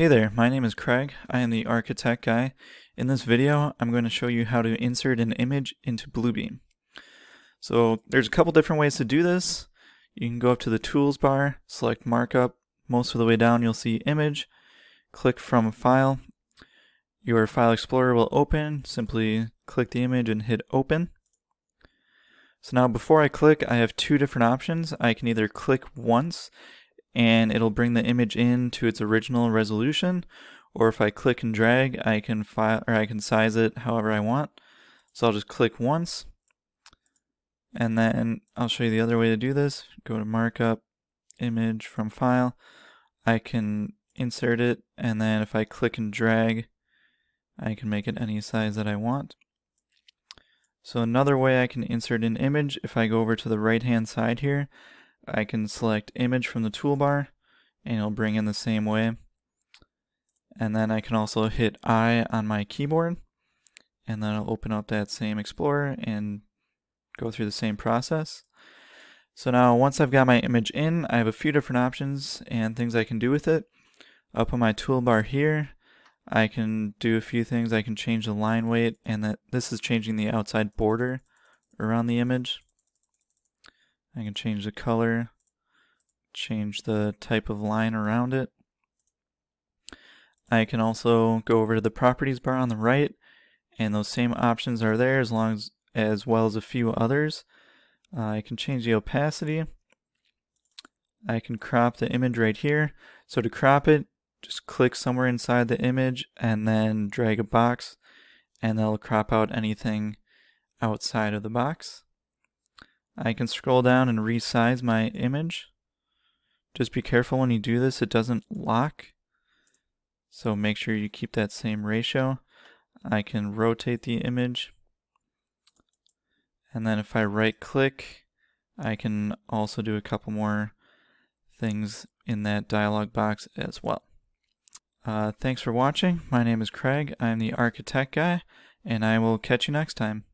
Hey there, my name is Craig. I am the architect guy. In this video, I'm going to show you how to insert an image into Bluebeam. So there's a couple different ways to do this. You can go up to the tools bar, select markup, most of the way down you'll see image, click from file. Your file explorer will open, simply click the image and hit open. So now before I click, I have two different options. I can either click once and it'll bring the image in to its original resolution, or if I click and drag, I can file or I can size it however I want. So I'll just click once, and then I'll show you the other way to do this. Go to markup, image from file. I can insert it, and then if I click and drag, I can make it any size that I want. So another way I can insert an image, if I go over to the right hand side here, I can select image from the toolbar and it'll bring in the same way. And then I can also hit I on my keyboard and then I'll open up that same Explorer and go through the same process. So now once I've got my image in, I have a few different options and things I can do with it. Up on my toolbar here, I can do a few things. I can change the line weight and that this is changing the outside border around the image. I can change the color, change the type of line around it. I can also go over to the properties bar on the right and those same options are there as long as as well as a few others. Uh, I can change the opacity. I can crop the image right here. So to crop it, just click somewhere inside the image and then drag a box and that'll crop out anything outside of the box. I can scroll down and resize my image. Just be careful when you do this, it doesn't lock. So make sure you keep that same ratio. I can rotate the image. And then if I right click, I can also do a couple more things in that dialog box as well. Uh, thanks for watching. My name is Craig. I'm the architect guy, and I will catch you next time.